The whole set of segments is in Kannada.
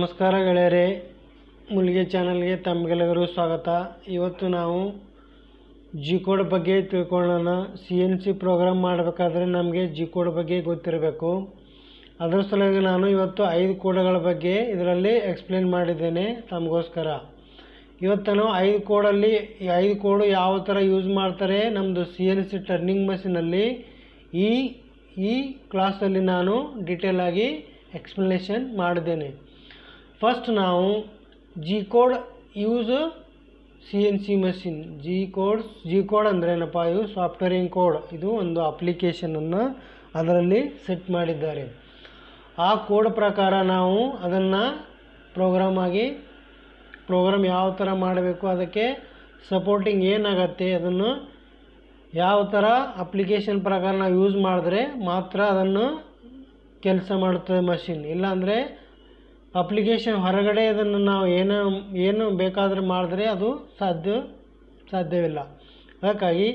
ನಮಸ್ಕಾರ ಗೆಳೆಯರೆ, ಮುಲ್ಗೆ ಚಾನಲ್ಗೆ ತಮಗೆಲ್ಲರಿಗೂ ಸ್ವಾಗತ. ಇವತ್ತು ನಾವು ಜಿ ಕೋಡ್ ಬಗ್ಗೆ ತಿಳ್ಕೊಳ್ಳೋಣ. ಸಿ ಎನ್ ಸಿ ಪ್ರೋಗ್ರಾಮ್ ಮಾಡಬೇಕಾದ್ರೆ ನಮಗೆ ಜಿ ಕೋಡ್ ಬಗ್ಗೆ ಗೊತ್ತಿರಬೇಕು. ಅದರ ಸಲುವಾಗಿ ನಾನು ಇವತ್ತು ಐದು ಕೋಡ್ಗಳ ಬಗ್ಗೆ ಇದರಲ್ಲಿ ಎಕ್ಸ್ಪ್ಲೇನ್ ಮಾಡಿದ್ದೇನೆ ತಮಗೋಸ್ಕರ. ಇವತ್ತು ನಾವು ಐದು ಕೋಡಲ್ಲಿ ಐದು ಕೋಡು ಯಾವ ಥರ ಯೂಸ್ ಮಾಡ್ತಾರೆ ನಮ್ಮದು ಸಿ ಎನ್ ಸಿ ಟರ್ನಿಂಗ್ ಮಷಿನಲ್ಲಿ ಈ ಈ ಕ್ಲಾಸಲ್ಲಿ ನಾನು ಡೀಟೇಲಾಗಿ ಎಕ್ಸ್ಪ್ಲನೇಷನ್ ಮಾಡಿದ್ದೇನೆ. ಫಸ್ಟ್ ನಾವು G code use C N C machine G code G code ಅಂದರೆ ಏನಪ್ಪ? ಇದು ಸಾಫ್ಟ್ವೇರಿಂಗ್ ಕೋಡ್ ಇದು ಒಂದು ಅಪ್ಲಿಕೇಶನನ್ನು ಅದರಲ್ಲಿ ಸೆಟ್ ಮಾಡಿದ್ದಾರೆ. ಆ ಕೋಡ್ ಪ್ರಕಾರ ನಾವು ಅದನ್ನು ಪ್ರೋಗ್ರಾಮ್ ಆಗಿ ಪ್ರೋಗ್ರಾಮ್ ಯಾವ ಥರ ಮಾಡಬೇಕು, ಅದಕ್ಕೆ ಸಪೋರ್ಟಿಂಗ್ ಏನಾಗತ್ತೆ, ಅದನ್ನು ಯಾವ ಥರ ಅಪ್ಲಿಕೇಶನ್ ಪ್ರಕಾರ ನಾವು ಯೂಸ್ ಮಾಡಿದ್ರೆ ಮಾತ್ರ ಅದನ್ನು ಕೆಲಸ ಮಾಡುತ್ತದೆ ಮಷಿನ್ ಇಲ್ಲಾಂದರೆ ಅಪ್ಲಿಕೇಶನ್ ಹೊರಗಡೆ ಅದನ್ನು ನಾವು ಏನು ಏನು ಬೇಕಾದರೂ ಮಾಡಿದ್ರೆ ಅದು ಸಾಧ್ಯ, ಸಾಧ್ಯವಿಲ್ಲ. ಅದಕ್ಕಾಗಿ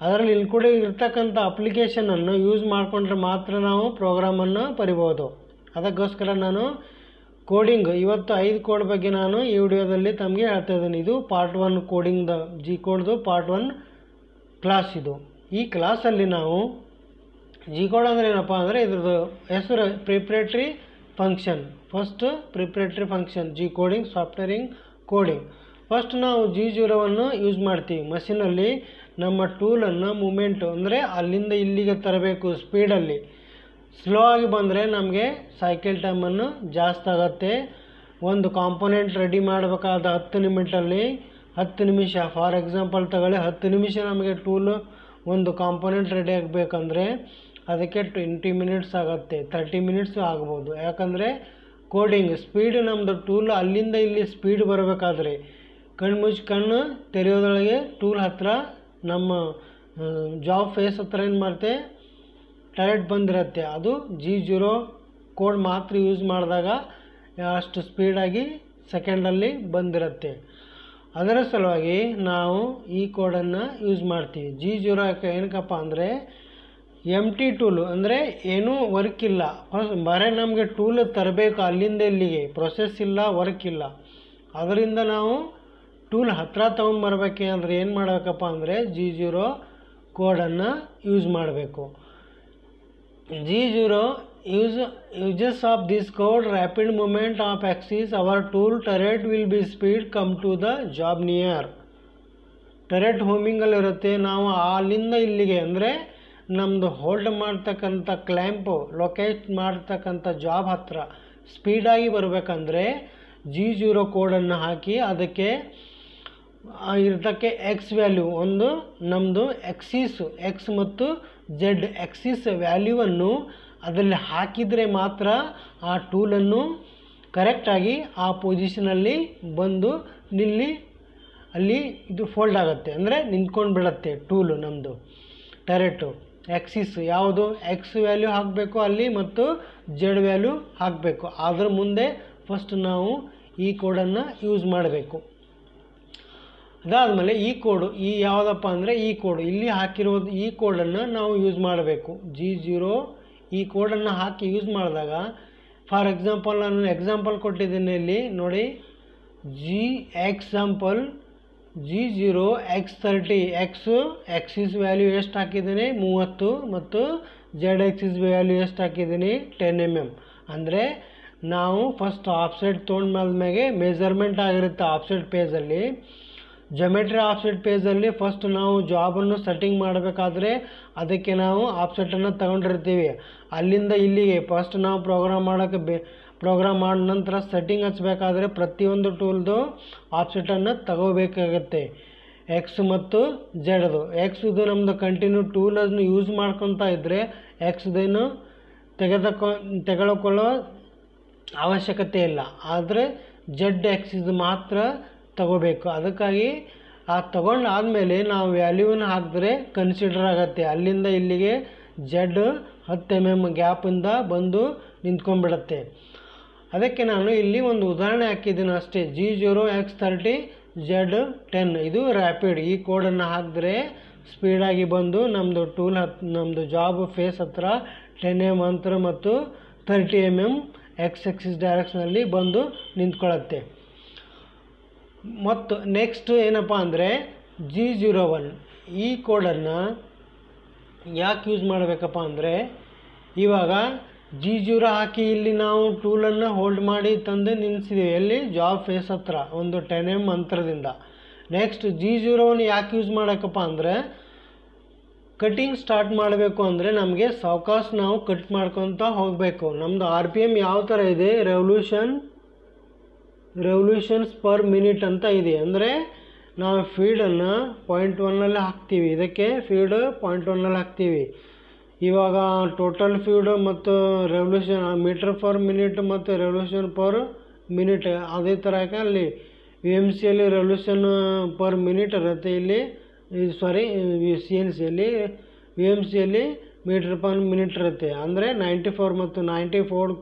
ಅದರಲ್ಲಿ ಇನ್ಕ್ಲೂಡಿಂಗ್ ಇರ್ತಕ್ಕಂಥ ಅಪ್ಲಿಕೇಶನನ್ನು ಯೂಸ್ ಮಾಡಿಕೊಂಡ್ರೆ ಮಾತ್ರ ನಾವು ಪ್ರೋಗ್ರಾಮನ್ನು ಬರಿಬೋದು ಅದಕ್ಕೋಸ್ಕರ ನಾನು ಕೋಡಿಂಗ್ ಇವತ್ತು ಐದು ಕೋಡ್ ಬಗ್ಗೆ ನಾನು ಈ ವಿಡಿಯೋದಲ್ಲಿ ತಮಗೆ ಹೇಳ್ತಾ ಇದ್ದೀನಿ. ಇದು ಪಾರ್ಟ್ ಒನ್ ಕೋಡಿಂಗ್ದ ಜಿ ಕೋಡ್ದು ಪಾರ್ಟ್ ಒನ್ ಕ್ಲಾಸ್ ಇದು. ಈ ಕ್ಲಾಸಲ್ಲಿ ನಾವು, ಜಿ ಕೋಡ್ ಅಂದರೆ ಏನಪ್ಪ ಅಂದರೆ ಇದ್ರದ್ದು ಹೆಸರು preparatory function first preparatory function G coding ಸಾಫ್ಟ್ವೇರಿಂಗ್ coding first ನಾವು ಜಿ ಜೀರೋವನ್ನು ಯೂಸ್ ಮಾಡ್ತೀವಿ. ಮಷೀನಲ್ಲಿ ನಮ್ಮ ಟೂಲನ್ನು ಮೂಮೆಂಟು ಅಂದರೆ ಅಲ್ಲಿಂದ ಇಲ್ಲಿಗೆ ತರಬೇಕು ಸ್ಪೀಡಲ್ಲಿ ಸ್ಲೋ ಆಗಿ ಬಂದರೆ ನಮಗೆ ಸೈಕಲ್ ಟೈಮನ್ನು ಜಾಸ್ತಿ ಆಗುತ್ತೆ. ಒಂದು ಕಾಂಪೊನೆಂಟ್ ರೆಡಿ ಮಾಡಬೇಕಾದ ಹತ್ತು ನಿಮಿಟಲ್ಲಿ ಹತ್ತು ನಿಮಿಷ. ಫಾರ್ ಎಕ್ಸಾಂಪಲ್ ತಗೊಳ್ಳಿ ಹತ್ತು ನಿಮಿಷ ನಮಗೆ ಟೂಲು ಒಂದು ಕಾಂಪೊನೆಂಟ್ ರೆಡಿ ಆಗಬೇಕಂದ್ರೆ ಅದಕ್ಕೆ ಟ್ವೆಂಟಿ ಮಿನಿಟ್ಸ್ ಆಗುತ್ತೆ. ತರ್ಟಿ ಮಿನಿಟ್ಸ್ ಆಗ್ಬೋದು. ಯಾಕಂದರೆ ಕೋಡಿಂಗ್ ಸ್ಪೀಡ್ ನಮ್ಮದು ಟೂಲ್ ಅಲ್ಲಿಂದ ಇಲ್ಲಿ ಸ್ಪೀಡ್ ಬರಬೇಕಾದ್ರೆ ಕಣ್ಣು ಮುಚ್ಚಿ ಕಣ್ಣು ತೆರೆಯೋದ್ರೊಳಗೆ ಟೂಲ್ ಹತ್ತಿರ ನಮ್ಮ ಜಾಬ್ ಫೇಸ್ ಹತ್ರ ಏನು ಮಾಡುತ್ತೆ ಡೈರೆಕ್ಟ್ ಬಂದಿರುತ್ತೆ. ಅದು ಜಿ ಜೀರೋ ಕೋಡ್ ಮಾತ್ರ ಯೂಸ್ ಮಾಡಿದಾಗ ಅಷ್ಟು ಸ್ಪೀಡಾಗಿ ಸೆಕೆಂಡಲ್ಲಿ ಬಂದಿರುತ್ತೆ. ಅದರ ಸಲುವಾಗಿ ನಾವು ಈ ಕೋಡನ್ನು ಯೂಸ್ ಮಾಡ್ತೀವಿ. ಜಿ ಜೀರೋ ಏನಕ್ಕಪ್ಪ ಅಂದರೆ ಎಂ ಟಿ ಟೂಲು ಅಂದರೆ ಏನೂ ವರ್ಕ್ ಇಲ್ಲ. ಬರೀ ನಮಗೆ ಟೂಲ್ ತರಬೇಕು, ಅಲ್ಲಿಂದ ಇಲ್ಲಿಗೆ. ಪ್ರೊಸೆಸ್ ಇಲ್ಲ ವರ್ಕ್ ಇಲ್ಲ. ಅದರಿಂದ ನಾವು ಟೂಲ್ ಹತ್ತಿರ ತೊಗೊಂಬರ್ಬೇಕು ಅಂದರೆ ಏನು ಮಾಡಬೇಕಪ್ಪ ಅಂದರೆ ಜಿ ಜೀರೋ ಕೋಡನ್ನು ಯೂಸ್ ಮಾಡಬೇಕು. G zero use uses of this code rapid movement of axis our tool turret will be speed come to the job near turret ಹೋಮಿಂಗಲ್ಲಿರುತ್ತೆ ನಾವು ಅಲ್ಲಿಂದ ಇಲ್ಲಿಗೆ, ಅಂದರೆ ನಮ್ಮದು ಹೋಲ್ಡ್ ಮಾಡ್ತಕ್ಕಂಥ ಕ್ಲ್ಯಾಂಪು ಲೊಕೇಟ್ ಮಾಡ್ತಕ್ಕಂಥ ಜಾಬ್ ಹತ್ತಿರ ಸ್ಪೀಡಾಗಿ ಬರಬೇಕಂದ್ರೆ ಜಿ ಜೀರೋ ಕೋಡನ್ನು ಹಾಕಿ ಅದಕ್ಕೆ ಇರ್ತಕ್ಕೆ ಎಕ್ಸ್ ವ್ಯಾಲ್ಯೂ ಒಂದು ನಮ್ಮದು ಎಕ್ಸಿಸ್ ಎಕ್ಸ್ ಮತ್ತು ಜೆಡ್ ಎಕ್ಸಿಸ್ ವ್ಯಾಲ್ಯೂವನ್ನು ಅದರಲ್ಲಿ ಹಾಕಿದರೆ ಮಾತ್ರ ಆ ಟೂಲನ್ನು ಕರೆಕ್ಟಾಗಿ ಆ ಪೊಸಿಷನಲ್ಲಿ ಬಂದು ನಿಲ್ಲಿ, ಅಲ್ಲಿ ಇದು ಫೋಲ್ಡ್ ಆಗುತ್ತೆ. ಅಂದರೆ ನಿಂತ್ಕೊಂಡು ಬಿಡುತ್ತೆ ಟೂಲು ನಮ್ಮದು ಟೆರೆಟು ಎಕ್ಸಿಸ್ ಯಾವುದು? ಎಕ್ಸ್ ವ್ಯಾಲ್ಯೂ ಹಾಕಬೇಕು ಅಲ್ಲಿ ಮತ್ತು ಜೆಡ್ ವ್ಯಾಲ್ಯೂ ಹಾಕಬೇಕು. ಅದ್ರ ಮುಂದೆ ಫಸ್ಟ್ ನಾವು ಈ ಕೋಡನ್ನು ಯೂಸ್ ಮಾಡಬೇಕು. ಅದಾದಮೇಲೆ ಈ ಕೋಡು ಈ ಯಾವುದಪ್ಪ ಅಂದರೆ ಈ ಕೋಡು ಇಲ್ಲಿ ಹಾಕಿರೋದು ಈ ಕೋಡನ್ನು ನಾವು ಯೂಸ್ ಮಾಡಬೇಕು. ಜಿ ಜೀರೋ ಈ ಕೋಡನ್ನು ಹಾಕಿ ಯೂಸ್ ಮಾಡಿದಾಗ ಫಾರ್ ಎಕ್ಸಾಂಪಲ್ ನಾನು ಎಕ್ಸಾಂಪಲ್ ಕೊಟ್ಟಿದ್ದೀನಿ ಇಲ್ಲಿ. ನೋಡಿ G example G zero X thirty X axis value ಎಷ್ಟು ಹಾಕಿದ್ದೀನಿ? ಮೂವತ್ತು ಮತ್ತು ಜೆಡ್ ಎಕ್ಸಿಸ್ ವ್ಯಾಲ್ಯೂ ಎಷ್ಟು ಹಾಕಿದ್ದೀನಿ? ಟೆನ್ ಎಂ ಎಂ ಅಂದರೆ ನಾವು ಫಸ್ಟ್ ಆಫ್ಸೆಟ್ ತೊಗೊಂಡ್ಮೇಲೆ ಮೆಜರ್ಮೆಂಟ್ ಆಗಿರುತ್ತೆ ಆಫ್ಸೆಟ್ ಪೇಜಲ್ಲಿ ಜೊಮೆಟ್ರಿ ಆಫ್ಸೆಟ್ ಪೇಜಲ್ಲಿ ಫಸ್ಟ್ ನಾವು ಜಾಬನ್ನು ಸೆಟ್ಟಿಂಗ್ ಮಾಡಬೇಕಾದ್ರೆ ಅದಕ್ಕೆ ನಾವು ಆಫ್ಸೆಟನ್ನು ತಗೊಂಡಿರ್ತೀವಿ. ಅಲ್ಲಿಂದ ಇಲ್ಲಿಗೆ ಫಸ್ಟ್ ನಾವು ಪ್ರೋಗ್ರಾಮ್ ಮಾಡೋಕ್ಕೆ ಬೆ ಪ್ರೋಗ್ರಾಮ್ ಮಾಡಿದ ನಂತರ ಸೆಟ್ಟಿಂಗ್ ಹಚ್ಚಬೇಕಾದ್ರೆ ಪ್ರತಿಯೊಂದು ಟೂಲ್ದು ಆಫ್ಸೆಟನ್ನು ತಗೋಬೇಕಾಗತ್ತೆ. ಎಕ್ಸ್ ಮತ್ತು ಜೆಡ್ದು ಎಕ್ಸ್ದು ನಮ್ಮದು ಕಂಟಿನ್ಯೂ ಟೂಲನ್ನು ಯೂಸ್ ಮಾಡ್ಕೊತಾ ಇದ್ದರೆ ಎಕ್ಸ್ದೇನು ತೆಗೆದುಕೊ, ತೆಗೆದುಕೊಳ್ಳೋ ಅವಶ್ಯಕತೆ ಇಲ್ಲ. ಆದರೆ ಜೆಡ್ ಇದು ಮಾತ್ರ ತಗೋಬೇಕು. ಅದಕ್ಕಾಗಿ ಆ ತಗೊಂಡು ಆದಮೇಲೆ ನಾವು ವ್ಯಾಲ್ಯೂನ ಹಾಕಿದ್ರೆ ಕನ್ಸಿಡರ್ ಆಗುತ್ತೆ. ಅಲ್ಲಿಂದ ಇಲ್ಲಿಗೆ ಜೆಡ್ ಹತ್ತು ಎಂ ಎಂ ಗ್ಯಾಪಿಂದ ಬಂದು ನಿಂತ್ಕೊಂಡ್ಬಿಡತ್ತೆ. ಅದಕ್ಕೆ ನಾನು ಇಲ್ಲಿ ಒಂದು ಉದಾಹರಣೆ ಹಾಕಿದ್ದೀನಿ ಅಷ್ಟೇ. G zero X thirty Z ten ಇದು ರ್ಯಾಪಿಡ್ ಈ ಕೋಡನ್ನು ಹಾಕಿದ್ರೆ ಸ್ಪೀಡಾಗಿ ಬಂದು ನಮ್ಮದು ಟೂಲ್ ಹತ್ ನಮ್ಮದು ಜಾಬ್ ಫೇಸ್ ಹತ್ರ ಟೆನ್ ಎಂ ಅಂತರ ಮತ್ತು thirty M M X axis ಡೈರೆಕ್ಷನಲ್ಲಿ ಬಂದು ನಿಂತ್ಕೊಳ್ಳುತ್ತೆ ಮತ್ತು ನೆಕ್ಸ್ಟ್ ಏನಪ್ಪ ಅಂದರೆ ಜಿ ಜೀರೋ ಒನ್ ಈ ಕೋಡನ್ನು ಯಾಕೆ ಯೂಸ್ ಮಾಡಬೇಕಪ್ಪ ಅಂದರೆ, ಇವಾಗ ಜಿ ಜೀರೋ ಹಾಕಿ ಇಲ್ಲಿ ನಾವು ಟೂಲನ್ನು ಹೋಲ್ಡ್ ಮಾಡಿ ತಂದು ನಿಲ್ಲಿಸಿದ್ದೀವಿ ಎಲ್ಲಿ ಜಾಬ್ ಫೇಸ್ ಹತ್ರ, ಒಂದು ಟೆನ್ ಎಂ ಅಂತರದಿಂದ. ನೆಕ್ಸ್ಟ್ ಜಿ ಒನ್ ಯಾಕೆ ಯೂಸ್ ಮಾಡೋಕ್ಕಪ್ಪ ಅಂದರೆ ಕಟ್ಟಿಂಗ್ ಸ್ಟಾರ್ಟ್ ಮಾಡಬೇಕು ಅಂದರೆ ನಮಗೆ ಸಾವಕಾಶ ನಾವು ಕಟ್ ಮಾಡ್ಕೊತ ಹೋಗಬೇಕು. ನಮ್ಮದು ಆರ್ ಪಿ ಎಂ ಯಾವ ಥರ ಇದೆ? ರೆವಲ್ಯೂಷನ್ ರೆವಲ್ಯೂಷನ್ಸ್ ಪರ್ ಮಿನಿಟ್ ಅಂತ ಇದೆ. ಅಂದರೆ ನಾವು ಫೀಡನ್ನು ಪಾಯಿಂಟ್ ಒನ್ನಲ್ಲಿ ಹಾಕ್ತೀವಿ. ಇದಕ್ಕೆ ಫೀಡ್ ಪಾಯಿಂಟ್ ಒನ್ನಲ್ಲಿ ಹಾಕ್ತೀವಿ. ಇವಾಗ ಟೋಟಲ್ ಫೀಡ್ ಮತ್ತು ರೆವಲ್ಯೂಷನ್ ಮೀಟರ್ ಪರ್ ಮಿನಿಟ್ ಮತ್ತು ರೆವಲ್ಯೂಷನ್ ಪರ್ ಮಿನಿಟ್ ಅದೇ ಥರ ಅಲ್ಲಿ ವಿ ಎಂ ಸಿಯಲ್ಲಿ ರೆವಲ್ಯೂಷನ್ ಪರ್ ಮಿನಿಟ್ ಇರುತ್ತೆ. ಇಲ್ಲಿ ಸಾರಿ ಸಿ ಎನ್ ಸಿಯಲ್ಲಿ ವಿ ಎಂ ಸಿಯಲ್ಲಿ ಮೀಟರ್ ಪರ್ ಮಿನಿಟ್ ಇರುತ್ತೆ. ಅಂದರೆ ನೈಂಟಿ ಫೋರ್ ಮತ್ತು ನೈಂಟಿ ಫೋರ್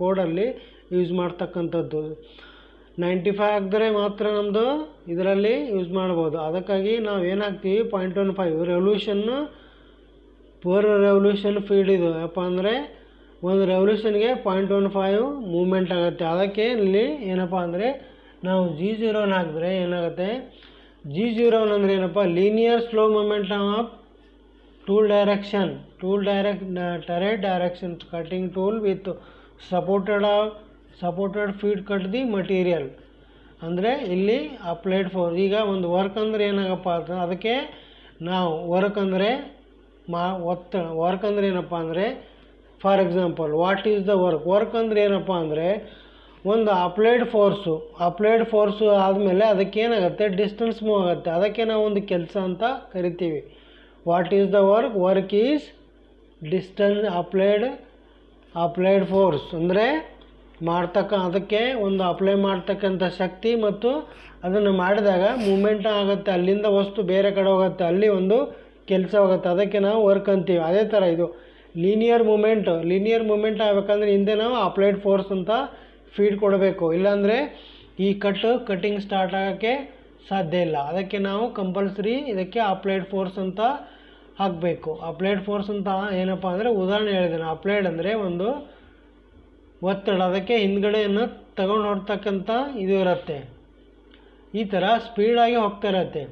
ಕೋಡಲ್ಲಿ ಯೂಸ್ ಮಾಡ್ತಕ್ಕಂಥದ್ದು. ನೈಂಟಿ ಫೈವ್ ಹಾಕಿದ್ರೆ ಮಾತ್ರ ನಮ್ಮದು ಇದರಲ್ಲಿ ಯೂಸ್ ಮಾಡ್ಬೋದು. ಅದಕ್ಕಾಗಿ ನಾವು ಏನು ಹಾಕ್ತೀವಿ point one five ರೆವಲ್ಯೂಷನ್ನು per revolution feed ಇದು. ಯಪ್ಪ ಅಂದರೆ ಒಂದು ರೆವಲ್ಯೂಷನ್ಗೆ ಪಾಯಿಂಟ್ ಒನ್ ಫೈವ್ ಮೂಮೆಂಟ್ ಆಗುತ್ತೆ. ಅದಕ್ಕೆ ಇಲ್ಲಿ ಏನಪ್ಪ ಅಂದರೆ ನಾವು ಜಿ ಜೀರೋನ ಹಾಕಿದ್ರೆ ಏನಾಗುತ್ತೆ? ಜಿ ಜೀರೋನ್ ಅಂದರೆ ಏನಪ್ಪ? Linear slow movement of tool direction tool direct turret direction cutting tool with supported supported feed cut the material ಅಂದರೆ ಇಲ್ಲಿ ಅಪ್ಲೈಡ್ ಫೋರ್ ಈಗ ಒಂದು ವರ್ಕ್ ಅಂದರೆ ಏನಾಗಪ್ಪ ಅಂತ, ಅದಕ್ಕೆ ನಾವು ವರ್ಕ್ ಅಂದರೆ ಮಾ, ಒತ್ತ ವರ್ಕ್ ಅಂದರೆ ಏನಪ್ಪ ಅಂದರೆ for example what is the work work ಅಂದರೆ ಏನಪ್ಪ ಅಂದರೆ, ಒಂದು ಅಪ್ಲೈಡ್ ಫೋರ್ಸು ಅಪ್ಲೈಡ್ ಫೋರ್ಸು ಆದಮೇಲೆ ಅದಕ್ಕೆ ಏನಾಗುತ್ತೆ? ಡಿಸ್ಟೆನ್ಸ್ ಮೂವ್ ಆಗುತ್ತೆ. ಅದಕ್ಕೆ ನಾವು ಒಂದು ಕೆಲಸ ಅಂತ ಕರಿತೀವಿ. What is the work work is distance applied applied force ಅಂದರೆ ಮಾಡ್ತಕ್ಕ, ಅದಕ್ಕೆ ಒಂದು ಅಪ್ಲೈ ಮಾಡ್ತಕ್ಕಂಥ ಶಕ್ತಿ ಮತ್ತು ಅದನ್ನು ಮಾಡಿದಾಗ ಮೂಮೆಂಟ್ ಆಗುತ್ತೆ. ಅಲ್ಲಿಂದ ವಸ್ತು ಬೇರೆ ಕಡೆ ಹೋಗುತ್ತೆ. ಅಲ್ಲಿ ಒಂದು ಕೆಲಸ ಹೋಗುತ್ತೆ. ಅದಕ್ಕೆ ನಾವು ವರ್ಕ್ ಅಂತೀವಿ. ಅದೇ ಥರ ಇದು. ಲೀನಿಯರ್ ಮೂಮೆಂಟ್ ಲೀನಿಯರ್ ಮೂಮೆಂಟ್ ಆಗಬೇಕಂದ್ರೆ ಹಿಂದೆ ನಾವು ಅಪ್ಲೈಡ್ ಫೋರ್ಸ್ ಅಂತ ಫೀಡ್ ಕೊಡಬೇಕು. ಇಲ್ಲಾಂದರೆ ಈ ಕಟ್ಟು ಕಟ್ಟಿಂಗ್ ಸ್ಟಾರ್ಟ್ ಆಗೋಕ್ಕೆ ಸಾಧ್ಯ ಇಲ್ಲ. ಅದಕ್ಕೆ ನಾವು ಕಂಪಲ್ಸರಿ ಇದಕ್ಕೆ ಅಪ್ಲೈಡ್ ಫೋರ್ಸ್ ಅಂತ ಹಾಕಬೇಕು. ಅಪ್ಲೈಡ್ ಫೋರ್ಸ್ ಅಂತ ಏನಪ್ಪ ಅಂದರೆ ಉದಾಹರಣೆ ಹೇಳಿದ್ದೇನೆ ಅಪ್ಲೈಡ್ ಅಂದರೆ ಒಂದು ಒತ್ತಡ. ಅದಕ್ಕೆ ಹಿಂದ್ಗಡೆಯನ್ನು ತಗೊಂಡು ಹೊರತಕ್ಕಂಥ ಇದು ಇರುತ್ತೆ. ಈ ಥರ ಸ್ಪೀಡಾಗಿ ಹೋಗ್ತಾ ಇರತ್ತೆ.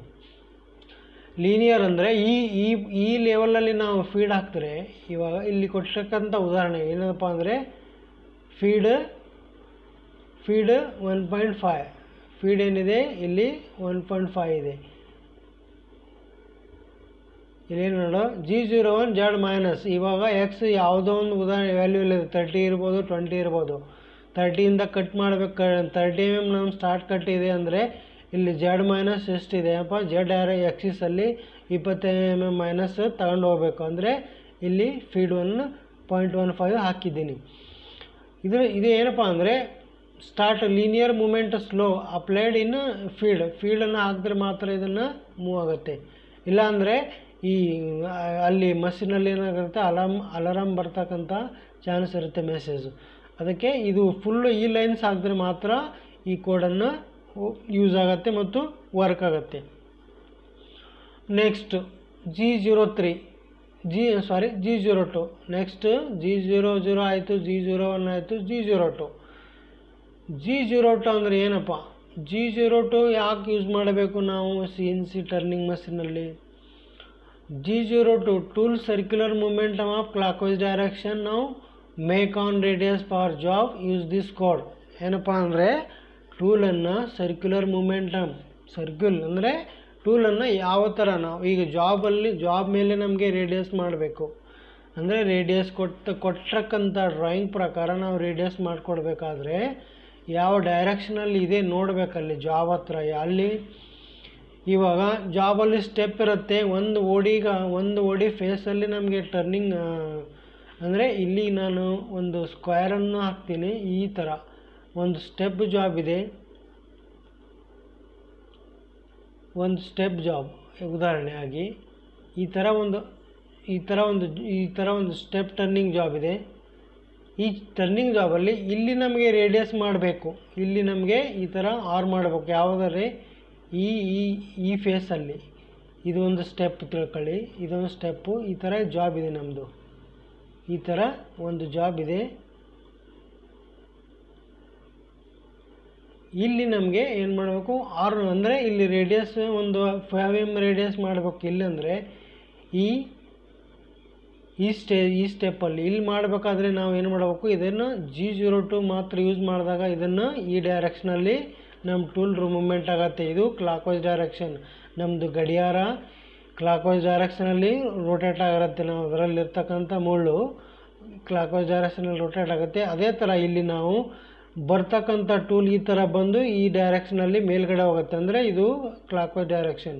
ಲೀನಿಯರ್ ಅಂದರೆ ಈ ಈ ಈ ಲೆವೆಲಲ್ಲಿ ನಾವು ಫೀಡ್ ಹಾಕಿದ್ರೆ, ಇವಾಗ ಇಲ್ಲಿ ಕೊಟ್ಟಿರ್ತಕ್ಕಂಥ ಉದಾಹರಣೆ ಏನಪ್ಪ ಅಂದರೆ feed feed one point five feed ಏನಿದೆ? ಇಲ್ಲಿ ಒನ್ ಪಾಯಿಂಟ್ ಫೈವ್ ಇದೆ. ಇಲ್ಲೇನು ನೋಡು? G zero one Z minus ಇವಾಗ ಎಕ್ಸ್ ಯಾವುದೋ ಒಂದು ಉದಾಹರಣೆ ವ್ಯಾಲ್ಯೂ ಇಲ್ಲ ತರ್ಟಿ ಇರ್ಬೋದು ಟ್ವೆಂಟಿ ಇರ್ಬೋದು. ತರ್ಟಿಯಿಂದ ಕಟ್ ಮಾಡಬೇಕು. ತರ್ಟಿ ಎಂ ಎಂ ನಮ್ಮ ಸ್ಟಾರ್ಟ್ ಕಟ್ ಇದೆ ಅಂದರೆ ಇಲ್ಲಿ ಜಡ್ ಮೈನಸ್ ಎಷ್ಟಿದೆ ಅಪ್ಪ ಜಡ್ ಆರ್ ಎಕ್ಸಿಸಲ್ಲಿ ಇಪ್ಪತ್ತೈದು ಎಂ ಎಂ ಮೈನಸ್ ತಗೊಂಡು ಹೋಗ್ಬೇಕು. ಅಂದರೆ ಇಲ್ಲಿ feed one point one five ಹಾಕಿದ್ದೀನಿ. ಇದು ಇದು ಏನಪ್ಪ ಅಂದರೆ start linear movement slow applied in field ಫೀಲ್ಡನ್ನು ಹಾಕಿದ್ರೆ ಮಾತ್ರ ಇದನ್ನು ಮೂವ್ ಆಗುತ್ತೆ. ಇಲ್ಲಾಂದರೆ ಈ ಅಲ್ಲಿ ಮಸ್ಸಿನಲ್ಲಿ ಏನಾಗುತ್ತೆ? ಅಲಾರ್ಮ್ ಅಲಾರಾಮ್ ಬರ್ತಕ್ಕಂಥ ಚಾನ್ಸ್ ಇರುತ್ತೆ ಮೆಸೇಜು ಅದಕ್ಕೆ ಇದು ಫುಲ್ಲು ಈ ಲೈನ್ಸ್ ಹಾಕಿದ್ರೆ ಮಾತ್ರ ಈ ಕೋಡನ್ನು ಯೂಸ್ ಆಗುತ್ತೆ ಮತ್ತು ವರ್ಕ್ ಆಗುತ್ತೆ. Next G zero three G sorry G zero two next G zero zero ಆಯಿತು ಜಿ ಜೀರೋ ಒನ್ ಆಯಿತು G zero two G zero two ಅಂದರೆ ಏನಪ್ಪ? ಜಿ ಜೀರೋ ಟು ಯಾಕೆ ಯೂಸ್ ಮಾಡಬೇಕು ನಾವು? C N C turning ಮಷಿನಲ್ಲಿ G zero two tool circular momentum of now, make an radius for job use this code ಏನಪ್ಪ ಅಂದರೆ ಟೂಲನ್ನು ಸರ್ಕ್ಯುಲರ್ ಮೂಮೆಂಟಮ್ ಸರ್ಕ್ಯುಲ್ ಅಂದರೆ ಟೂಲನ್ನು ಯಾವ ಥರ ನಾವು ಈಗ ಜಾಬಲ್ಲಿ ಜಾಬ್ ಮೇಲೆ ನಮಗೆ ರೇಡಿಯಸ್ ಮಾಡಬೇಕು. ಅಂದರೆ ರೇಡಿಯಸ್ ಕೊಟ್ಟು ಕೊಟ್ಟಿರಕ್ಕಂಥ ಡ್ರಾಯಿಂಗ್ ಪ್ರಕಾರ ನಾವು ರೇಡಿಯಸ್ ಮಾಡಿಕೊಡ್ಬೇಕಾದ್ರೆ, ಯಾವ ಡೈರೆಕ್ಷನಲ್ಲಿ ಇದೆ ನೋಡಬೇಕಲ್ಲಿ ಜಾಬ್ ಹತ್ರ. ಅಲ್ಲಿ ಇವಾಗ ಜಾಬಲ್ಲಿ ಸ್ಟೆಪ್ ಇರುತ್ತೆ. ಒಂದು ಓಡಿಗ ಒಂದು ಓಡಿ ಫೇಸಲ್ಲಿ ನಮಗೆ ಟರ್ನಿಂಗ್ ಅಂದರೆ ಇಲ್ಲಿ ನಾನು ಒಂದು ಸ್ಕ್ವೇರನ್ನು ಹಾಕ್ತೀನಿ ಈ ಥರ ಒಂದು ಸ್ಟೆಪ್ ಜಾಬ್ ಇದೆ. ಒಂದು ಸ್ಟೆಪ್ ಜಾಬ್ ಉದಾಹರಣೆ ಆಗಿ. ಈ ಥರ ಒಂದು, ಈ ಥರ ಒಂದು, ಈ ಥರ ಒಂದು ಸ್ಟೆಪ್ ಟರ್ನಿಂಗ್ ಜಾಬ್ ಇದೆ. ಈ ಟರ್ನಿಂಗ್ ಜಾಬಲ್ಲಿ ಇಲ್ಲಿ ನಮಗೆ ರೇಡಿಯಸ್ ಮಾಡಬೇಕು. ಇಲ್ಲಿ ನಮಗೆ ಈ ಥರ ಆರ್ ಮಾಡಬೇಕು. ಯಾವುದಾದ್ರೆ ಈ ಈ ಈ ಫೇಸಲ್ಲಿ ಇದು ಒಂದು ಸ್ಟೆಪ್ ತಿಳ್ಕೊಳ್ಳಿ, ಇದೊಂದು ಸ್ಟೆಪ್ಪು ಈ ಥರ ಜಾಬ್ ಇದೆ ನಮ್ಮದು ಈ ಥರ ಒಂದು ಜಾಬ್ ಇದೆ. ಇಲ್ಲಿ ನಮಗೆ ಏನು ಮಾಡಬೇಕು? ಆರು ಅಂದರೆ ಇಲ್ಲಿ ರೇಡಿಯಸ್ ಒಂದು ಫೈವ್ ಎಂ ರೇಡಿಯಸ್ ಮಾಡಬೇಕು. ಇಲ್ಲಂದರೆ ಈ ಈ ಸ್ಟೇ ಈ ಸ್ಟೆಪ್ಪಲ್ಲಿ ಇಲ್ಲಿ ಮಾಡಬೇಕಾದ್ರೆ ನಾವು ಏನು ಮಾಡಬೇಕು? ಇದನ್ನು ಜಿ ಜೀರೋ ಟು ಮಾತ್ರ ಯೂಸ್ ಮಾಡಿದಾಗ ಇದನ್ನು ಈ ಡೈರೆಕ್ಷನಲ್ಲಿ ನಮ್ಮ ಟೂಲ್ ಮೂಮೆಂಟ್ ಆಗುತ್ತೆ. ಇದು ಕ್ಲಾಕ್ ವೈಸ್ ಡೈರೆಕ್ಷನ್ ನಮ್ಮದು ಗಡಿಯಾರ ಕ್ಲಾಕ್ ವೈಸ್ ಡೈರೆಕ್ಷನಲ್ಲಿ ರೊಟೇಟ್ ಆಗಿರುತ್ತೆ ನಾವು ಅದರಲ್ಲಿರ್ತಕ್ಕಂಥ ಮುಳ್ಳು ಕ್ಲಾಕ್ ವೈಸ್ ಡೈರೆಕ್ಷನಲ್ಲಿ ರೊಟೇಟ್ ಆಗುತ್ತೆ. ಅದೇ ಥರ ಇಲ್ಲಿ ನಾವು ಬರ್ತಕ್ಕಂಥ ಟೂಲ್ ಈ ಥರ ಬಂದು ಈ ಡೈರೆಕ್ಷನಲ್ಲಿ ಮೇಲ್ಗಡೆ ಹೋಗುತ್ತೆ. ಅಂದರೆ ಇದು ಕ್ಲಾಕ್ ವೈಸ್ ಡೈರೆಕ್ಷನ್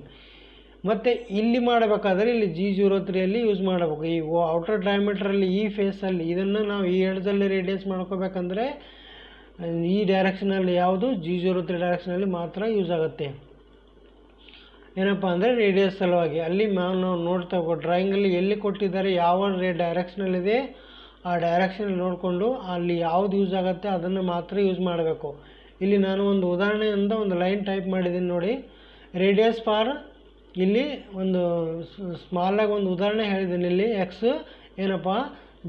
ಮತ್ತು ಇಲ್ಲಿ ಮಾಡಬೇಕಾದ್ರೆ ಇಲ್ಲಿ ಜಿ ಜೀರೋ ತ್ರೀಯಲ್ಲಿ ಯೂಸ್ ಮಾಡಬೇಕು. ಈ ಔಟರ್ ಡಯಾಮೀಟ್ರಲ್ಲಿ ಈ ಫೇಸಲ್ಲಿ ಇದನ್ನು ನಾವು ಈ ಎಡ್ಜಲ್ಲಿ ರೇಡಿಯಸ್ ಮಾಡ್ಕೋಬೇಕಂದ್ರೆ ಈ ಡೈರೆಕ್ಷನಲ್ಲಿ ಯಾವುದು ಜಿ ಜೀರೋ ತ್ರೀ ಡೈರೆಕ್ಷನಲ್ಲಿ ಮಾತ್ರ ಯೂಸ್ ಆಗುತ್ತೆ. ಏನಪ್ಪ ಅಂದರೆ ರೇಡಿಯಸ್ ಸಲುವಾಗಿ. ಅಲ್ಲಿ ನಾವು ನೋಡ್ತಾ ಡ್ರಾಯಿಂಗಲ್ಲಿ ಎಲ್ಲಿ ಕೊಟ್ಟಿದ್ದಾರೆ, ಯಾವ ರೇ ಡೈರೆಕ್ಷನಲ್ಲಿದೆ ಆ ಡೈರೆಕ್ಷನ್ ನೋಡಿಕೊಂಡು ಅಲ್ಲಿ ಯಾವ್ದು ಯೂಸ್ ಆಗುತ್ತೆ ಅದನ್ನು ಮಾತ್ರ ಯೂಸ್ ಮಾಡಬೇಕು. ಇಲ್ಲಿ ನಾನು ಒಂದು ಉದಾಹರಣೆಯಿಂದ ಒಂದು ಲೈನ್ ಟೈಪ್ ಮಾಡಿದ್ದೀನಿ ನೋಡಿ. ರೇಡಿಯಸ್ ಫಾರ್ ಇಲ್ಲಿ ಒಂದು ಸ್ಮಾಲಾಗಿ ಒಂದು ಉದಾಹರಣೆ ಹೇಳಿದ್ದೀನಿ ಇಲ್ಲಿ. ಎಕ್ಸ್ ಏನಪ್ಪ?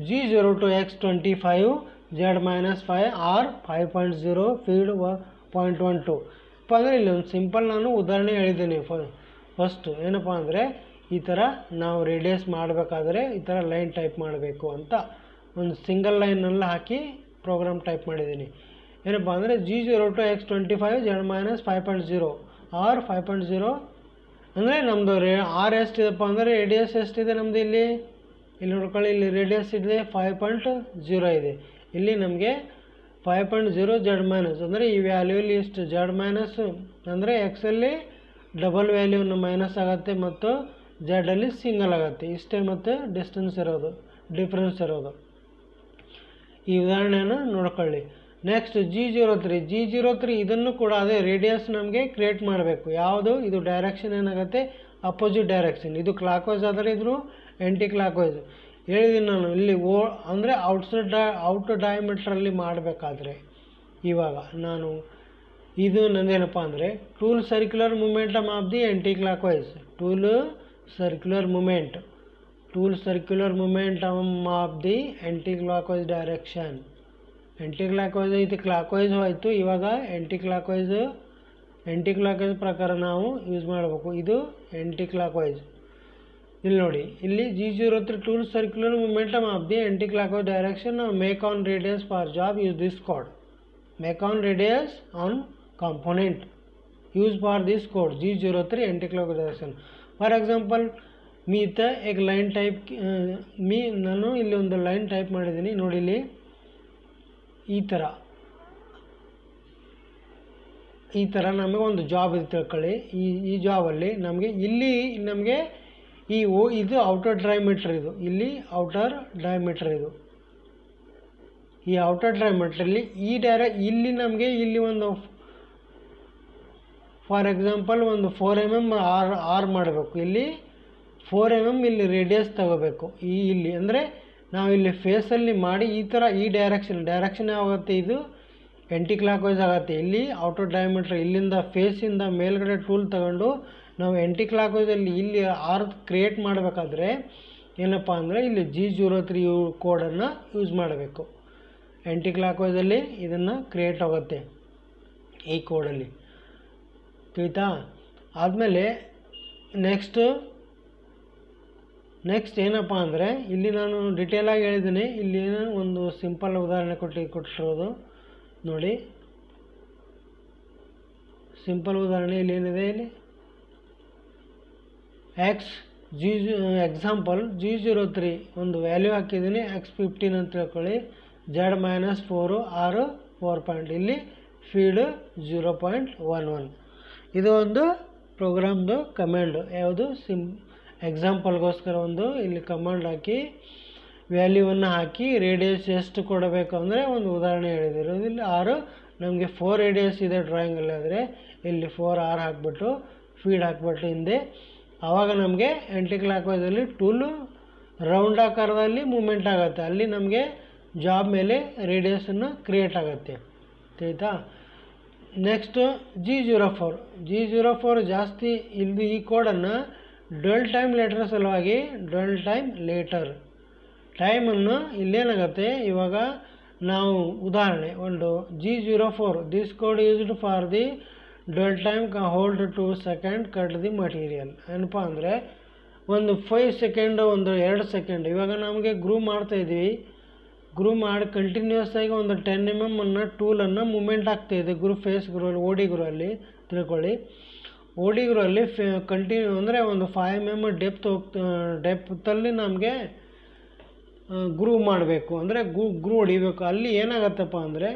G zero two X twenty five Z minus five R five point zero feed ವ ಪಾಯಿಂಟ್ ಒನ್ ಟು ಅಪ್ಪ ಅಂದರೆ ಇಲ್ಲಿ ಒಂದು ಸಿಂಪಲ್ ನಾನು ಉದಾಹರಣೆ ಹೇಳಿದ್ದೀನಿ. ಫ ಫಸ್ಟು ಏನಪ್ಪ ಅಂದರೆ ಈ ಥರ ನಾವು ರೇಡಿಯಸ್ ಮಾಡಬೇಕಾದ್ರೆ ಈ ಥರ ಲೈನ್ ಟೈಪ್ ಮಾಡಬೇಕು ಅಂತ ಒಂದು ಸಿಂಗಲ್ ಲೈನಲ್ಲ ಹಾಕಿ ಪ್ರೋಗ್ರಾಮ್ ಟೈಪ್ ಮಾಡಿದ್ದೀನಿ. ಏನಪ್ಪ ಅಂದರೆ G zero two X twenty five Z minus five point zero R five point zero ಅಂದರೆ ನಮ್ಮದು ರೇ ಆರ್ ಎಷ್ಟಿದೆಪ್ಪ ಅಂದರೆ ರೇಡಿಯಸ್ ಎಷ್ಟಿದೆ ನಮ್ಮದು ಇಲ್ಲಿ? ಇಲ್ಲಿ ನೋಡ್ಕೊಳ್ಳಿ, ಇಲ್ಲಿ ರೇಡಿಯಸ್ ಇದೆ ಫೈವ್ ಪಾಯಿಂಟ್ ಜೀರೋ ಇದೆ. ಇಲ್ಲಿ ನಮಗೆ five point zero Z minus ಅಂದರೆ ಈ ವ್ಯಾಲ್ಯೂಲಿ ಎಷ್ಟು ಜಡ್ ಮೈನಸ್ಸು ಅಂದರೆ ಎಕ್ಸಲ್ಲಿ ಡಬಲ್ ವ್ಯಾಲ್ಯೂನ ಮೈನಸ್ ಆಗುತ್ತೆ ಮತ್ತು ಜಡಲ್ಲಿ ಸಿಂಗಲ್ ಆಗುತ್ತೆ. ಇಷ್ಟೇ ಮತ್ತು ಡಿಸ್ಟೆನ್ಸ್ ಇರೋದು ಡಿಫ್ರೆನ್ಸ್ ಇರೋದು. ಈ ಉದಾಹರಣೆಯನ್ನು ನೋಡ್ಕೊಳ್ಳಿ. Next G zero three G zero three ಇದನ್ನು ಕೂಡ ಅದೇ ರೇಡಿಯಸ್ ನಮಗೆ ಕ್ರಿಯೇಟ್ ಮಾಡಬೇಕು. ಯಾವುದು? ಇದು ಡೈರೆಕ್ಷನ್ ಏನಾಗುತ್ತೆ? ಅಪೋಸಿಟ್ ಡೈರೆಕ್ಷನ್ ಇದು ಕ್ಲಾಕ್ ವೈಸ್ ಆದರೆ ಇದ್ರು ಎಂಟಿ ಕ್ಲಾಕ್ ವೈಸ್ ಹೇಳಿದ್ದೀನಿ ನಾನು, ಇಲ್ಲಿ ಓ, ಅಂದರೆ ಔಟ್ಸೈಡ್ ಡೈ ಔಟ್ ಡಯಾಮೀಟ್ರಲ್ಲಿ ಮಾಡಬೇಕಾದ್ರೆ, ಇವಾಗ ನಾನು ಇದು ನಂದೇನಪ್ಪ ಅಂದರೆ tool circular momentum of the anticlockwise tool circular movement tool circular momentum of the anticlockwise direction anticlockwise ಇದು ಕ್ಲಾಕ್ ವೈಸ್ ಹೋಯ್ತು, ಇವಾಗ ಎಂಟಿ ಕ್ಲಾಕ್ ವೈಸ್ ಎಂಟಿ ಕ್ಲಾಕ್ ವೈಸ್ ಪ್ರಕಾರ ನಾವು ಯೂಸ್ ಮಾಡಬೇಕು. ಇದು ಎಂಟಿ ಕ್ಲಾಕ್ ವೈಸ್ ಇಲ್ಲಿ ನೋಡಿ ಇಲ್ಲಿ G zero three tool circular momentum of the anti clockwise direction make on radius for job use this code make on radius on component use for this code G zero three anti clock direction for example मी इथं एक ಲೈನ್ ಟೈಪ್ मी ನಾನು ಇಲ್ಲಿ ಒಂದು ಲೈನ್ ಟೈಪ್ ಮಾಡಿದ್ದೀನಿ ನೋಡಿ ಇಲ್ಲಿ ಈ ಥರ ಈ ಥರ ನಮಗೆ ಒಂದು ಜಾಬ್ ಇದೆ ತಿಳ್ಕೊಳ್ಳಿ ಈ ಈ ಜಾಬಲ್ಲಿ ನಮಗೆ ಇಲ್ಲಿ ನಮಗೆ ಈ ಓ ಇದು ಔಟರ್ ಡೈಮೀಟ್ರ್ ಇದು. ಇಲ್ಲಿ ಔಟರ್ ಡೈಮೀಟ್ರ್ ಇದು. ಈ ಔಟರ್ ಡೈಮೀಟ್ರಲ್ಲಿ ಈ ಡೈರೆ ಇಲ್ಲಿ ನಮಗೆ ಇಲ್ಲಿ ಒಂದು ಫಾರ್ ಎಕ್ಸಾಂಪಲ್ ಒಂದು four M M R R ಮಾಡಬೇಕು. ಇಲ್ಲಿ ಫೋರ್ ಎಂ ಎಂ ಇಲ್ಲಿ ರೇಡಿಯಸ್ ತಗೋಬೇಕು. ಈ ಇಲ್ಲಿ ಅಂದರೆ ನಾವು ಇಲ್ಲಿ ಫೇಸಲ್ಲಿ ಮಾಡಿ ಈ ಥರ ಈ ಡೈರೆಕ್ಷನ್ ಡೈರೆಕ್ಷನ್ ಆಗುತ್ತೆ ಇದು ಎಂಟಿ ಕ್ಲಾಕ್ ವೈಸ್ ಆಗುತ್ತೆ. ಇಲ್ಲಿ ಔಟರ್ ಡಯಾಮೀಟ್ರ್ ಇಲ್ಲಿಂದ ಫೇಸಿಂದ ಮೇಲ್ಗಡೆ ಟೂಲ್ ತಗೊಂಡು ನಾವು ಎಂಟಿ ಕ್ಲಾಕ್ ವೈಸಲ್ಲಿ ಇಲ್ಲಿ ಆರ್ ಕ್ರಿಯೇಟ್ ಮಾಡಬೇಕಾದ್ರೆ ಏನಪ್ಪ ಅಂದರೆ ಇಲ್ಲಿ ಜಿ ಜೀರೋ ತ್ರೀ ಯು ಕೋಡನ್ನು ಯೂಸ್ ಮಾಡಬೇಕು. ಎಂಟಿ ಕ್ಲಾಕ್ ವೈಸಲ್ಲಿ ಇದನ್ನು ಕ್ರಿಯೇಟ್ ಆಗುತ್ತೆ ಈ ಕೋಡಲ್ಲಿ ತಿಳಿತಾ? ಆದಮೇಲೆ ನೆಕ್ಸ್ಟು ನೆಕ್ಸ್ಟ್ ಏನಪ್ಪ ಅಂದರೆ ಇಲ್ಲಿ ನಾನು ಡಿಟೇಲಾಗಿ ಹೇಳಿದ್ದೀನಿ ಇಲ್ಲಿ ಒಂದು ಸಿಂಪಲ್ ಉದಾಹರಣೆ ಕೊಟ್ಟು ಕೊಟ್ಟಿರೋದು ನೋಡಿ. ಸಿಂಪಲ್ ಉದಾಹರಣೆ ಇಲ್ಲಿ ಏನಿದೆ ಇಲ್ಲಿ? X G example G zero three ಒಂದು ವ್ಯಾಲ್ಯೂ ಹಾಕಿದ್ದೀನಿ ಎಕ್ಸ್ ಫಿಫ್ಟೀನ್ ಅಂತ ತಿಳ್ಕೊಳ್ಳಿ. Z minus four R four point ಇಲ್ಲಿ feed zero point one one ಇದು ಒಂದು ಪ್ರೋಗ್ರಾಮ್ದು ಕಮಾಂಡು ಯಾವುದು? ಸಿಮ್ ಎಕ್ಸಾಂಪಲ್ಗೋಸ್ಕರ ಒಂದು ಇಲ್ಲಿ ಕಮಾಂಡ್ ಹಾಕಿ ವ್ಯಾಲ್ಯೂವನ್ನು ಹಾಕಿ ರೇಡಿಯಸ್ ಎಷ್ಟು ಕೊಡಬೇಕು ಅಂದರೆ ಒಂದು ಉದಾಹರಣೆ ಹೇಳಿದಿರೋದು. ಇಲ್ಲಿ ಆರು ನಮಗೆ ಫೋರ್ ರೇಡಿಯಸ್ ಇದೆ ಡ್ರಾಯಿಂಗಲ್ಲಿ ಆದರೆ, ಇಲ್ಲಿ ಫೋರ್ ಆರ್ ಹಾಕ್ಬಿಟ್ಟು ಫೀಡ್ ಹಾಕ್ಬಿಟ್ಟು ಹಿಂದೆ ಆವಾಗ ನಮಗೆ ಎಂಟಿ ಕ್ಲಾಕ್ ವೈಸಲ್ಲಿ ಟೂಲು ರೌಂಡ್ ಆಕಾರದಲ್ಲಿ ಮೂಮೆಂಟ್ ಆಗುತ್ತೆ. ಅಲ್ಲಿ ನಮಗೆ ಜಾಬ್ ಮೇಲೆ ರೇಡಿಯಸನ್ನು ಕ್ರಿಯೇಟ್ ಆಗುತ್ತೆ. ತಿಳಿತಾ? Next G zero four G zero four ಜಾಸ್ತಿ ಇಲ್ಲಿ ಈ ಕೋಡನ್ನು ಡ್ವೆಲ್ ಟೈಮ್ ಲೇಟರ್ ಸಲುವಾಗಿ ಡ್ವೆಲ್ ಟೈಮ್ ಲೇಟರ್ ಟೈಮನ್ನು ಇಲ್ಲೇನಾಗುತ್ತೆ? ಇವಾಗ ನಾವು ಉದಾಹರಣೆ ಒಂದು G zero four this code used for the dwell time hold two second cut the material ಏನಪ್ಪ ಅಂದರೆ, ಒಂದು ಫೈವ್ ಸೆಕೆಂಡು ಒಂದು ಎರಡು ಸೆಕೆಂಡ್ ಇವಾಗ ನಮಗೆ ಗ್ರೂ ಮಾಡ್ತಾ ಇದ್ದೀವಿ ಗ್ರೂ ಮಾಡಿ ಕಂಟಿನ್ಯೂಸ್ ಆಗಿ ಒಂದು ಟೆನ್ ಎಂ ಎಂ ಅನ್ನು ಟೂಲನ್ನು ಮೂಮೆಂಟ್ ಆಗ್ತಾ ಇದೆ ಗ್ರೂ ಫೇಸ್ ಗ್ರೂ ಅಲ್ಲಿ ಓಡಿ ಗ್ರೂ ಅಲ್ಲಿ. ತಿಳ್ಕೊಳ್ಳಿ. ಓಡಿ ಗ್ರೂ ಅಲ್ಲಿ ಫೆ ಕಂಟಿನ್ಯೂ ಅಂದರೆ ಒಂದು ಫೈವ್ ಎಂ ಎಂ ಡೆಪ್ತ್ ಹೋಗ್ತಾ ಡೆಪ್ತಲ್ಲಿ ನಮಗೆ ಗ್ರೂ ಮಾಡಬೇಕು. ಅಂದರೆ ಗ್ರೂ ಗ್ರೂ ಹೊಡಿಬೇಕು. ಅಲ್ಲಿ ಏನಾಗತ್ತಪ್ಪ ಅಂದರೆ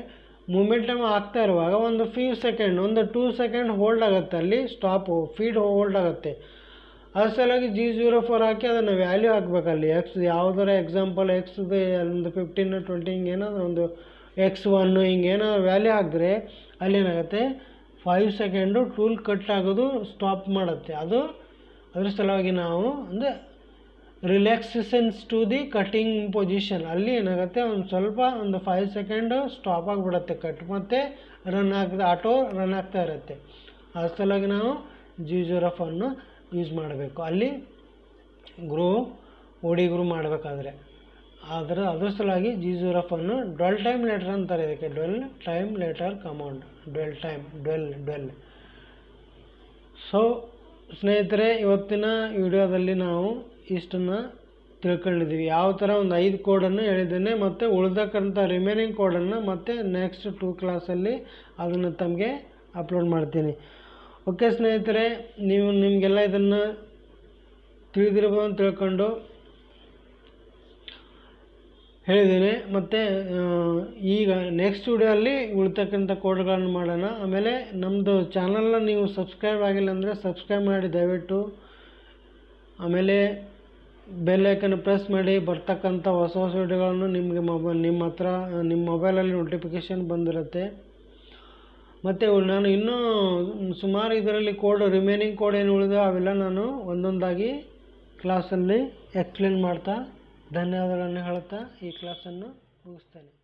ಮೂಮೆಂಟಮ್ ಆಗ್ತಾ ಇರುವಾಗ ಒಂದು ಫ್ಯೂ ಸೆಕೆಂಡ್ ಒಂದು ಟೂ ಸೆಕೆಂಡ್ ಹೋಲ್ಡ್ ಆಗುತ್ತೆ. ಅಲ್ಲಿ ಸ್ಟಾಪು ಫೀಡ್ ಹೋಲ್ಡ್ ಆಗುತ್ತೆ. ಅದ್ರ ಸಲುವಾಗಿ ಜಿ ಜೀರೋ ಫೋರ್ ಹಾಕಿ ಅದನ್ನು ವ್ಯಾಲ್ಯೂ ಹಾಕ್ಬೇಕಲ್ಲಿ ಎಕ್ಸ್ ಯಾವುದರ ಎಕ್ಸಾಂಪಲ್ ಎಕ್ಸ್ದು ಒಂದು ಫಿಫ್ಟೀನು ಟ್ವೆಂಟಿ ಹಿಂಗೆ ಏನಾದರೂ ಒಂದು ಎಕ್ಸ್ ಒನ್ನು ಹಿಂಗೆ ಏನಾದ್ರು ವ್ಯಾಲ್ಯೂ ಹಾಕಿದ್ರೆ ಅಲ್ಲಿ ಏನಾಗುತ್ತೆ? ಫೈವ್ ಸೆಕೆಂಡು ಟೂಲ್ ಕಟ್ ಆಗೋದು ಸ್ಟಾಪ್ ಮಾಡುತ್ತೆ. ಅದು ಅದ್ರ ಸಲುವಾಗಿ ನಾವು ಅಂದರೆ relaxations to the cutting position ಅಲ್ಲಿ ಏನಾಗುತ್ತೆ? ಒಂದು ಸ್ವಲ್ಪ ಒಂದು ಫೈವ್ ಸೆಕೆಂಡು ಸ್ಟಾಪ್ ಆಗಿಬಿಡುತ್ತೆ ಕಟ್ ಮತ್ತು ರನ್ ಆಗ್ತದೆ ಆಟೋ ರನ್ ಆಗ್ತಾ ಇರುತ್ತೆ. ಆ ಸಲುವಾಗಿ ನಾವು ಜಿ ಜೀರೋಫನ್ನು ಯೂಸ್ ಮಾಡಬೇಕು. ಅಲ್ಲಿ ಗ್ರೂ ಓಡಿ ಗ್ರೂ ಮಾಡಬೇಕಾದ್ರೆ. ಆದರೆ ಅದ್ರ ಸಲುವಾಗಿ ಜಿ ಜೀರೋಫನ್ನು ಡ್ವೆಲ್ ಟೈಮ್ ಲೆಟರ್ ಅಂತಾರೆ ಇದಕ್ಕೆ. Dwell time letter ಕಮೌಂಡ್ dwell time dwell dwell so ಸ್ನೇಹಿತರೆ, ಇವತ್ತಿನ ವಿಡಿಯೋದಲ್ಲಿ ನಾವು ಇಷ್ಟನ್ನು ತಿಳ್ಕೊಂಡಿದ್ದೀವಿ. ಯಾವ ಥರ ಒಂದು ಐದು ಕೋಡನ್ನು ಹೇಳಿದ್ದೇನೆ ಮತ್ತು ಉಳಿದಕ್ಕಂಥ ರಿಮೈನಿಂಗ್ ಕೋಡನ್ನು ಮತ್ತು ನೆಕ್ಸ್ಟ್ ಟೂ ಕ್ಲಾಸಲ್ಲಿ ಅದನ್ನು ತಮಗೆ ಅಪ್ಲೋಡ್ ಮಾಡ್ತೀನಿ. ಓಕೆ ಸ್ನೇಹಿತರೆ, ನೀವು ನಿಮಗೆಲ್ಲ ಇದನ್ನು ತಿಳಿದಿರ್ಬೋದು ಅಂತ ತಿಳ್ಕೊಂಡು ಹೇಳಿದ್ದೇನೆ. ಮತ್ತು ಈಗ ನೆಕ್ಸ್ಟ್ ವಿಡಿಯೋಲ್ಲಿ ಉಳಿತಕ್ಕಂಥ ಕೋಡ್ಗಳನ್ನು ಮಾಡೋಣ. ಆಮೇಲೆ ನಮ್ಮದು ಚಾನಲ್ನ ನೀವು ಸಬ್ಸ್ಕ್ರೈಬ್ ಆಗಿಲ್ಲ ಅಂದರೆ ಸಬ್ಸ್ಕ್ರೈಬ್ ಮಾಡಿ ದಯವಿಟ್ಟು. ಆಮೇಲೆ ಬೆಲ್ ಐಕನ್ ಪ್ರೆಸ್ ಮಾಡಿ ಬರ್ತಕ್ಕಂಥ ಹೊಸ ಹೊಸ ವಿಡಿಯೋಗಳನ್ನು ನಿಮಗೆ ಮೊಬೈಲ್ ನಿಮ್ಮ ಹತ್ರ, ನಿಮ್ಮ ಮೊಬೈಲಲ್ಲಿ ನೋಟಿಫಿಕೇಷನ್ ಬಂದಿರುತ್ತೆ. ಮತ್ತು ನಾನು ಇನ್ನೂ ಸುಮಾರು ಇದರಲ್ಲಿ ಕೋಡ್ ರಿಮೈನಿಂಗ್ ಕೋಡ್ ಏನು ಉಳಿದೋ ಅವೆಲ್ಲ ನಾನು ಒಂದೊಂದಾಗಿ ಕ್ಲಾಸಲ್ಲಿ ಎಕ್ಸ್ಪ್ಲೇನ್ ಮಾಡ್ತಾ ಧನ್ಯವಾದಗಳನ್ನು ಹೇಳುತ್ತಾ ಈ ಕ್ಲಾಸನ್ನು ಮುಗಿಸ್ತೇನೆ.